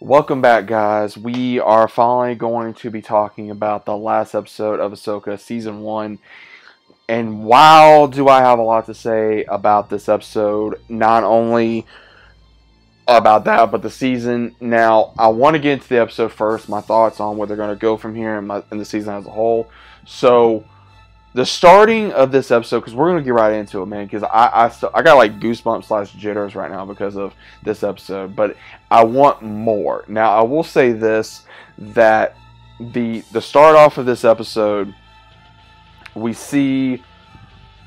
Welcome back, guys. We are finally going to be talking about the last episode of Ahsoka Season 1. And wow, do I have a lot to say about this episode. Not only about that, but the season. Now, I want to get into the episode first, my thoughts on where they're going to go from here and, the season as a whole. So, the starting of this episode because we're gonna get right into it, man. Because I I, I got like goosebumps slash jitters right now because of this episode, but I want more. Now I will say this that the the start off of this episode, we see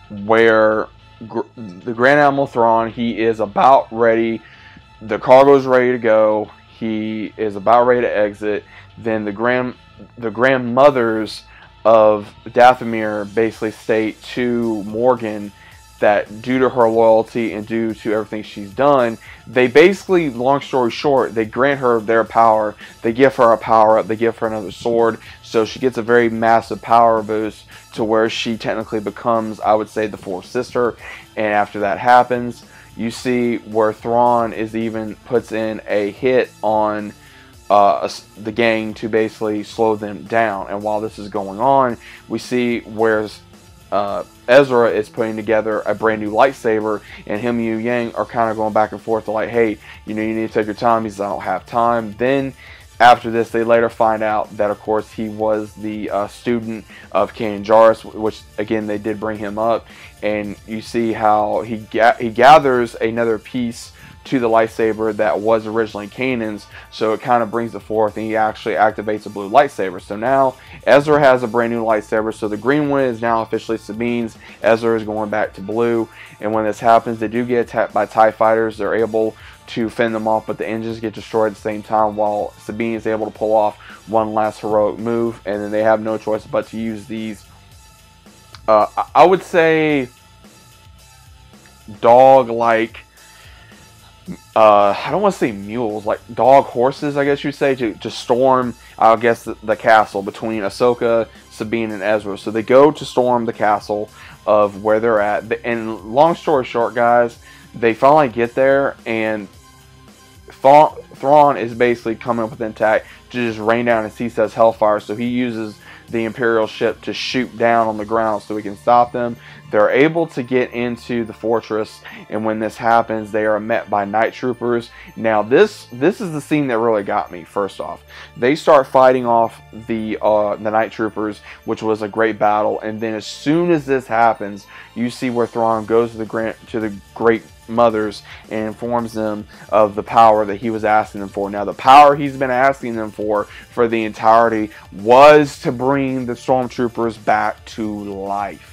where gr- the Grand Admiral Thrawn he is about ready. The cargo's ready to go. He is about ready to exit. Then the grand the grandmothers of Dathomir basically state to Morgan that due to her loyalty and due to everything she's done, they basically, long story short, they grant her their power. They give her a power up. They give her another sword. So she gets a very massive power boost to where she technically becomes, I would say, the fourth sister. And after that happens, you see where Thrawn is even puts in a hit on uh, the gang to basically slow them down. And while this is going on, we see where uh, Ezra is putting together a brand new lightsaber, and him and Huyang are kind of going back and forth. Like, hey, you know, you need to take your time. Says, I don't have time. Then after this, they later find out that, of course, he was the uh, student of Kanan Jarrus, which again they did bring him up, and you see how he ga- he gathers another piece to the lightsaber that was originally Kanan's. So it kind of brings it forth and he actually activates a blue lightsaber. So now Ezra has a brand new lightsaber. So the green one is now officially Sabine's. Ezra is going back to blue. And when this happens, they do get attacked by TIE fighters. They're able to fend them off, but the engines get destroyed at the same time while Sabine is able to pull off one last heroic move. And then they have no choice but to use these. Uh, I would say dog like uh, I don't want to say mules, like dog horses, I guess you'd say, to, to storm, I guess, the, the, castle between Ahsoka, Sabine, and Ezra. So they go to storm the castle of where they're at. And long story short, guys, they finally get there, and Thrawn is basically coming up with an attack to just rain down and he says hellfire. So he uses the Imperial ship to shoot down on the ground so we can stop them. They're able to get into the fortress, and when this happens, they are met by night troopers. Now, this this is the scene that really got me. First off, they start fighting off the uh, the night troopers, which was a great battle. And then, as soon as this happens, you see where Thrawn goes to the grant to the great mothers and informs them of the power that he was asking them for. Now, the power he's been asking them for for the entirety was to bring the stormtroopers back to life.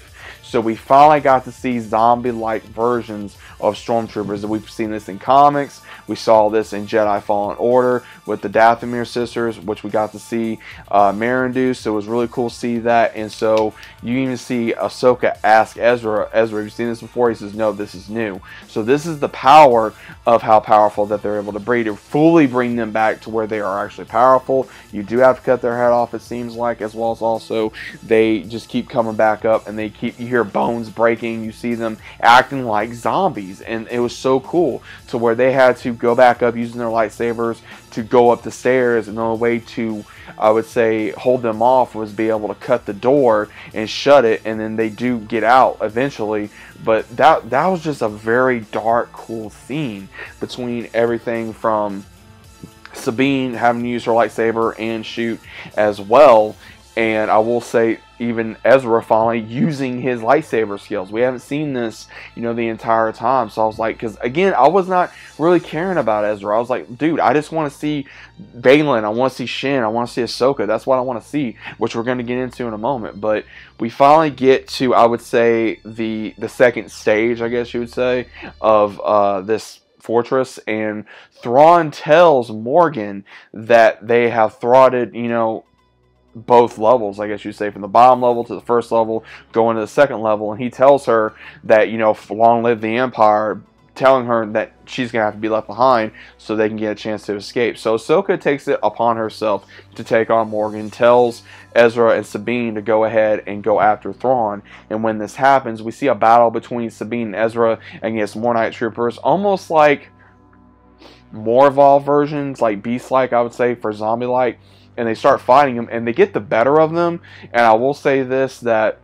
So we finally got to see zombie-like versions of stormtroopers. We've seen this in comics. We saw this in Jedi Fallen Order with the Dathomir sisters, which we got to see uh, Marindu. So it was really cool to see that. And so you even see Ahsoka ask Ezra, Ezra, have you seen this before? He says, no, this is new. So this is the power of how powerful that they're able to breed to fully bring them back to where they are actually powerful. You do have to cut their head off, it seems like, as well as also they just keep coming back up and they keep, you hear bones breaking. You see them acting like zombies. And it was so cool to where they had to go back up using their lightsabers to go up the stairs. And the only way to, I would say, hold them off was be able to cut the door and shut it. And then they do get out eventually. But that, that was just a very dark, cool scene between everything from Sabine having to use her lightsaber and shoot as well. And I will say, even Ezra finally using his lightsaber skills. We haven't seen this, you know, the entire time. So I was like, because again, I was not really caring about Ezra. I was like, dude, I just want to see Baylan. I want to see Shin. I want to see Ahsoka. That's what I want to see, which we're going to get into in a moment. But we finally get to, I would say, the the second stage, I guess you would say, of uh, this fortress and Thrawn tells Morgan that they have thwarted, you know, both levels, I guess you'd say, from the bottom level to the first level, going to the second level, and he tells her that, you know, long live the Empire, telling her that she's going to have to be left behind so they can get a chance to escape. So Ahsoka takes it upon herself to take on Morgan, tells Ezra and Sabine to go ahead and go after Thrawn. And when this happens, we see a battle between Sabine and Ezra against more Night Troopers, almost like more evolved versions, like beast like, I would say, for zombie like, and they start fighting them, and they get the better of them. And I will say this that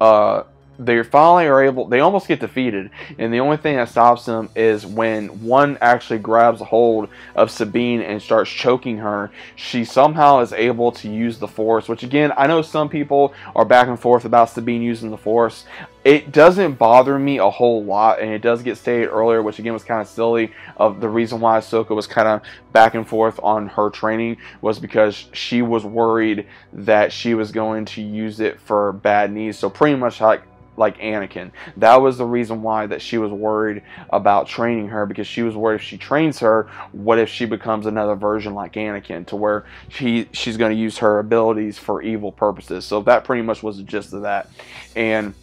uh, they finally are able they almost get defeated and the only thing that stops them is when one actually grabs a hold of sabine and starts choking her she somehow is able to use the force which again i know some people are back and forth about sabine using the force. It doesn't bother me a whole lot and it does get stated earlier which again was kind of silly of the reason why ahsoka was kind of back and forth on her training was because she was worried that she was going to use it for bad needs so pretty much like like Anakin. That was the reason why that she was worried about training her because she was worried if she trains her, what if she becomes another version like Anakin to where she she's going to use her abilities for evil purposes. So that pretty much was the gist of that. And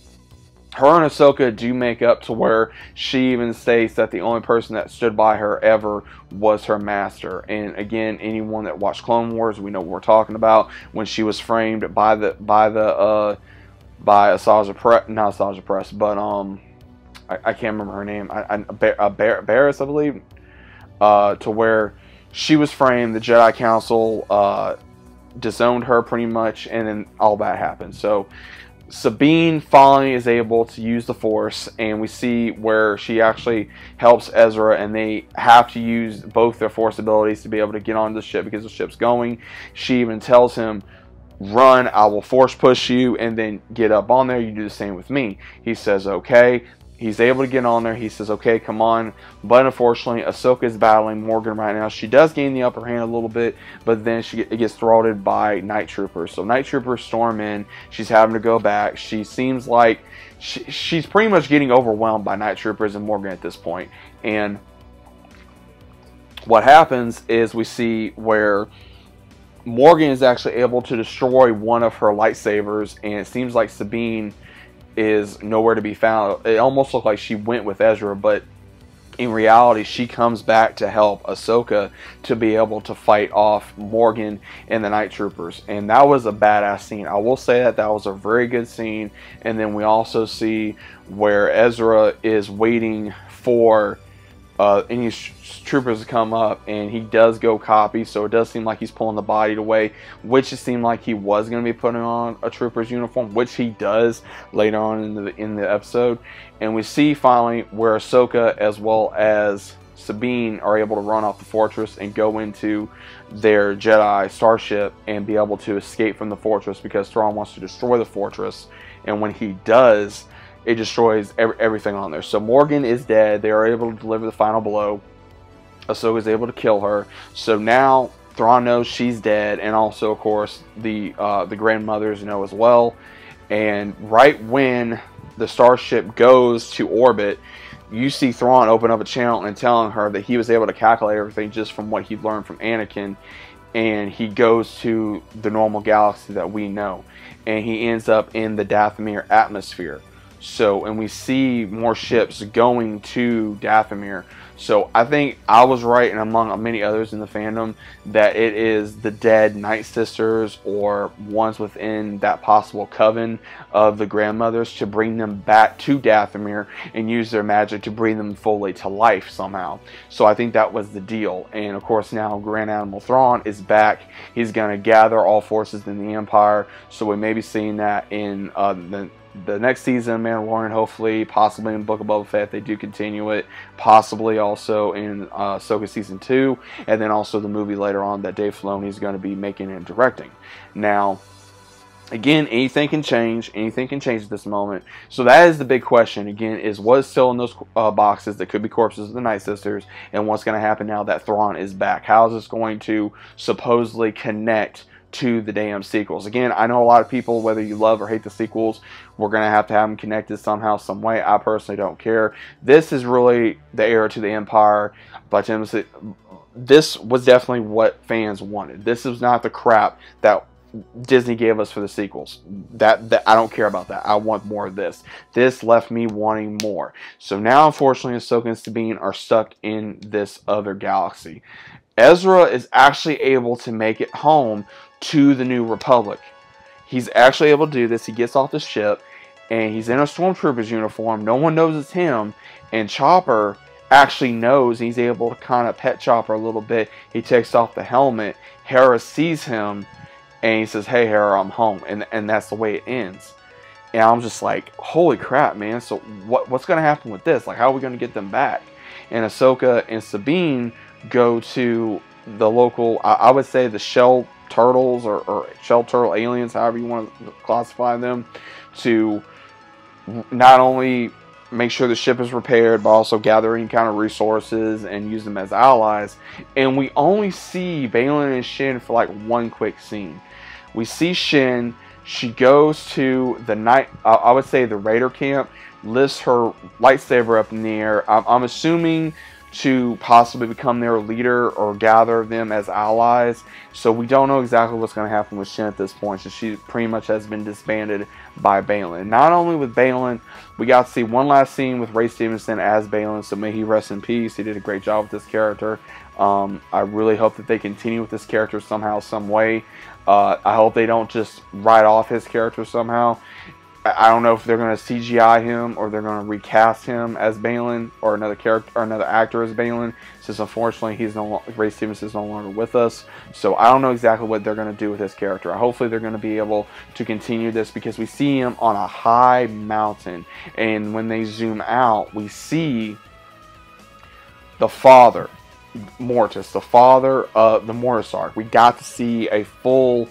her and Ahsoka do make up to where she even states that the only person that stood by her ever was her master. And again, anyone that watched Clone Wars, we know what we're talking about when she was framed by the by the uh, by Asajj Ventress, not Asajj Ventress, but um, I, I, can't remember her name. I, I, Bar- Barriss, I believe, uh, to where she was framed. The Jedi Council uh, disowned her pretty much, and then all that happened. So Sabine finally is able to use the Force, and we see where she actually helps Ezra, and they have to use both their Force abilities to be able to get on the ship because the ship's going. She even tells him run, I will force push you, and then get up on there. You do the same with me. He says, okay. He's able to get on there. He says, okay, come on. But unfortunately, Ahsoka is battling Morgan right now. She does gain the upper hand a little bit, but then she gets throttled by Night Troopers. So Night Troopers storm in. She's having to go back. She seems like she, she's pretty much getting overwhelmed by Night Troopers and Morgan at this point. And what happens is we see where Morgan is actually able to destroy one of her lightsabers, and it seems like Sabine is nowhere to be found. It almost looked like she went with Ezra, but in reality, she comes back to help Ahsoka to be able to fight off Morgan and the Night Troopers. And that was a badass scene. I will say that that was a very good scene. And then we also see where Ezra is waiting for uh, any troopers come up, and he does go copy. So it does seem like he's pulling the body away, which it seemed like he was going to be putting on a trooper's uniform, which he does later on in the in the episode. And we see finally where Ahsoka as well as Sabine are able to run off the fortress and go into their Jedi starship and be able to escape from the fortress because Thrawn wants to destroy the fortress. And when he does, it destroys every, everything on there. So Morgan is dead. They are able to deliver the final blow. Ahsoka is able to kill her. So now Thrawn knows she's dead, and also, of course, the uh, the grandmothers know as well. And right when the starship goes to orbit, you see Thrawn open up a channel and telling her that he was able to calculate everything just from what he learned from Anakin, and he goes to the normal galaxy that we know, and he ends up in the Dathomir atmosphere. So, and we see more ships going to Dathomir. So I think I was right, and among many others in the fandom, that it is the dead Night Sisters or ones within that possible coven of the grandmothers to bring them back to Dathomir and use their magic to bring them fully to life somehow. So I think that was the deal. And of course, now Grand Admiral Thrawn is back. He's going to gather all forces in the Empire. So we may be seeing that in uh, the the next season, of Mandalorian, hopefully, possibly in Book of Boba Fett, they do continue it. Possibly also in uh, Ahsoka season two, and then also the movie later on that Dave Filoni is going to be making and directing. Now, again, anything can change. Anything can change at this moment. So that is the big question. Again, is what's still in those uh, boxes that could be corpses of the Night Sisters, and what's going to happen now that Thrawn is back? How is this going to supposedly connect? To the damn sequels. Again, I know a lot of people, whether you love or hate the sequels, we're going to have to have them connected somehow, some way. I personally don't care. This is really the heir to the Empire by Timothy. This was definitely what fans wanted. This is not the crap that Disney gave us for the sequels. That, that I don't care about that. I want more of this. This left me wanting more. So now, unfortunately, Ahsoka and Sabine are stuck in this other galaxy. Ezra is actually able to make it home to the New Republic. He's actually able to do this. He gets off the ship and he's in a stormtrooper's uniform. No one knows it's him. And Chopper actually knows he's able to kind of pet Chopper a little bit. He takes off the helmet. Hera sees him and he says, Hey Hera, I'm home and and that's the way it ends. And I'm just like, holy crap, man. So what what's gonna happen with this? Like how are we gonna get them back? And Ahsoka and Sabine go to the local I, I would say the shell turtles or, or shell turtle aliens, however you want to classify them, to not only make sure the ship is repaired, but also gathering kind of resources and use them as allies. And we only see Baylan and Shin for like one quick scene. We see Shin. She goes to the night. Uh, I would say the Raider camp. Lifts her lightsaber up in the air. I'm, I'm assuming to possibly become their leader or gather them as allies. So we don't know exactly what's going to happen with Shin at this point. So she pretty much has been disbanded by Baylan. Not only with Baylan, we got to see one last scene with Ray Stevenson as Baylan. So may he rest in peace. He did a great job with this character. Um, I really hope that they continue with this character somehow, some way. Uh, I hope they don't just write off his character somehow. I don't know if they're going to CGI him or they're going to recast him as Baylan or another character or another actor as Baylan. Since unfortunately he's no Ray Stevens is no longer with us, so I don't know exactly what they're going to do with his character. Hopefully they're going to be able to continue this because we see him on a high mountain, and when they zoom out, we see the father, Mortis, the father of the Mortis arc. We got to see a full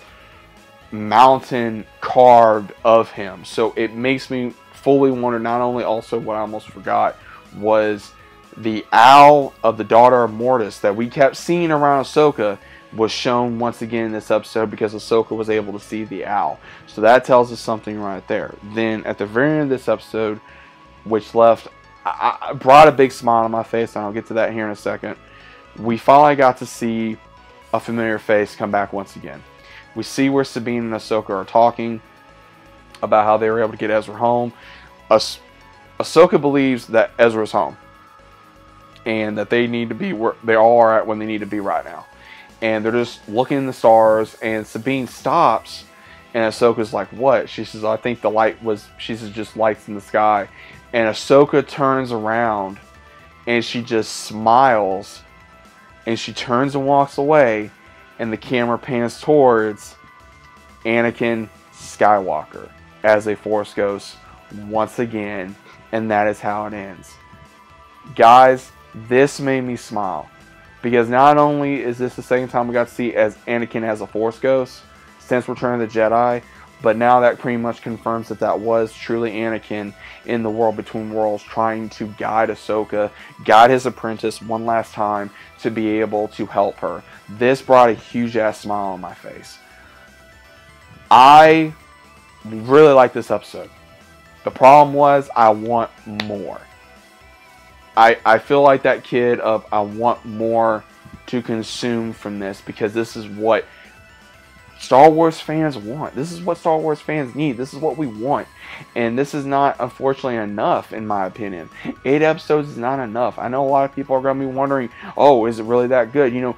mountain carved of him. So it makes me fully wonder not only also what I almost forgot was the owl of the daughter of Mortis that we kept seeing around Ahsoka was shown once again in this episode because Ahsoka was able to see the owl. So that tells us something right there. Then at the very end of this episode, which left, I, I brought a big smile on my face, and I'll get to that here in a second. We finally got to see a familiar face come back once again. We see where Sabine and Ahsoka are talking about how they were able to get Ezra home. Ah- Ahsoka believes that Ezra's home and that they need to be where they are at when they need to be right now. And they're just looking in the stars, and Sabine stops, and Ahsoka's like, "What?" She says, "I think the light was." She says, "Just lights in the sky," and Ahsoka turns around, and she just smiles, and she turns and walks away, and the camera pans towards Anakin Skywalker as a Force Ghost once again, and that is how it ends. Guys, this made me smile because not only is this the second time we got to see as Anakin as a Force Ghost since Return of the Jedi, but now that pretty much confirms that that was truly Anakin in the world between worlds trying to guide Ahsoka, guide his apprentice one last time to be able to help her. This brought a huge ass smile on my face. I really like this episode. The problem was I want more. I, I feel like that kid of I want more to consume from this because this is what Star Wars fans want. This is what Star Wars fans need. This is what we want. And this is not, unfortunately, enough, in my opinion. Eight episodes is not enough. I know a lot of people are going to be wondering, oh, is it really that good? You know,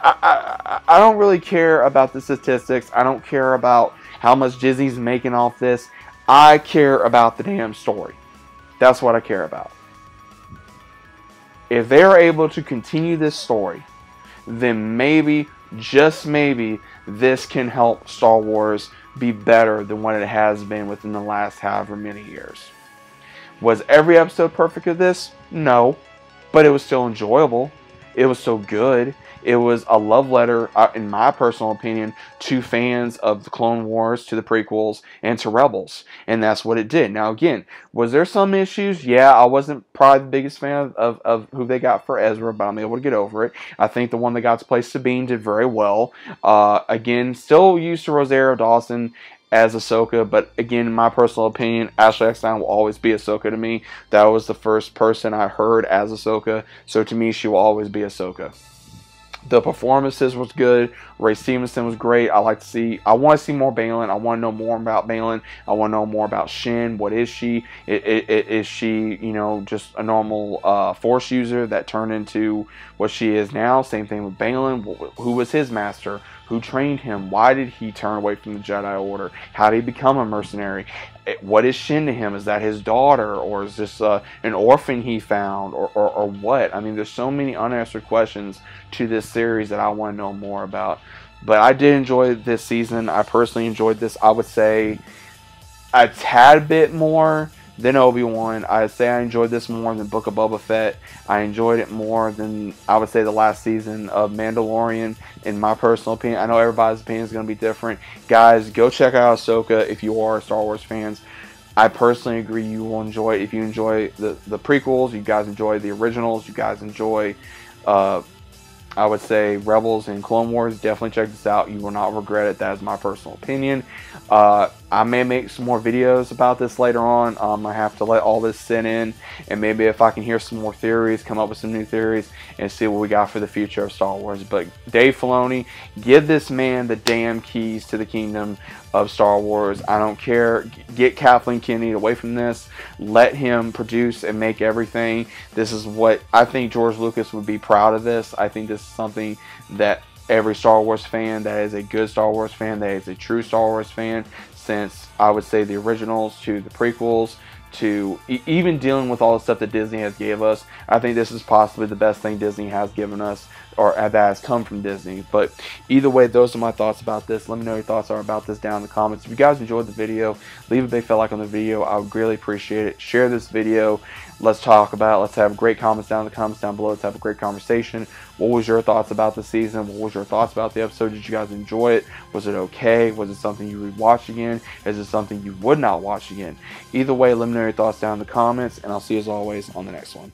I, I, I don't really care about the statistics. I don't care about how much Disney's making off this. I care about the damn story. That's what I care about. If they're able to continue this story, then maybe, just maybe, this can help Star Wars be better than what it has been within the last however many years. Was every episode perfect of this? No, but it was still enjoyable. It was so good. It was a love letter, uh, in my personal opinion, to fans of the Clone Wars, to the prequels, and to Rebels. And that's what it did. Now, again, was there some issues? Yeah, I wasn't probably the biggest fan of, of, of who they got for Ezra, but I'm able to get over it. I think the one that got to play Sabine did very well. Uh, again, still used to Rosario Dawson as Ahsoka, but again, in my personal opinion, Ashley Eckstein will always be Ahsoka to me. That was the first person I heard as Ahsoka, so to me, she will always be Ahsoka. The performances was good. Ray Stevenson was great. I like to see. I want to see more Baylan. I want to know more about Baylan. I want to know more about Shin. What is she? Is she, you know, just a normal uh, Force user that turned into what she is now? Same thing with Baylan. Who was his master? Who trained him? Why did he turn away from the Jedi Order? How did he become a mercenary? What is Shin to him? Is that his daughter, or is this uh, an orphan he found, or, or, or what? I mean, there's so many unanswered questions to this series that I want to know more about. But I did enjoy this season. I personally enjoyed this. I would say a tad bit more than Obi Wan. I say I enjoyed this more than Book of Boba Fett. I enjoyed it more than I would say the last season of Mandalorian. In my personal opinion, I know everybody's opinion is going to be different. Guys, go check out Ahsoka if you are Star Wars fans. I personally agree you will enjoy it. If you enjoy the, the prequels, you guys enjoy the originals, you guys enjoy uh, I would say Rebels and Clone Wars. Definitely check this out. You will not regret it. That is my personal opinion. Uh, I may make some more videos about this later on. Um, I have to let all this sit in, and maybe if I can hear some more theories, come up with some new theories, and see what we got for the future of Star Wars. But Dave Filoni, give this man the damn keys to the kingdom of Star Wars. I don't care. Get Kathleen Kennedy away from this. Let him produce and make everything. This is what I think George Lucas would be proud of this. I think this is something that every Star Wars fan that is a good Star Wars fan, that is a true Star Wars fan, since I would say the originals to the prequels to e- even dealing with all the stuff that Disney has gave us. I think this is possibly the best thing Disney has given us or that has come from Disney. But either way, those are my thoughts about this. Let me know your thoughts are about this down in the comments. If you guys enjoyed the video, leave a big fat like on the video. I would greatly appreciate it. Share this video. Let's talk about it. Let's have great comments down in the comments down below. Let's have a great conversation. What was your thoughts about the season? What was your thoughts about the episode? Did you guys enjoy it? Was it okay? Was it something you would watch again? Is it something you would not watch again? Either way, let me know your thoughts down in the comments, and I'll see you as always on the next one.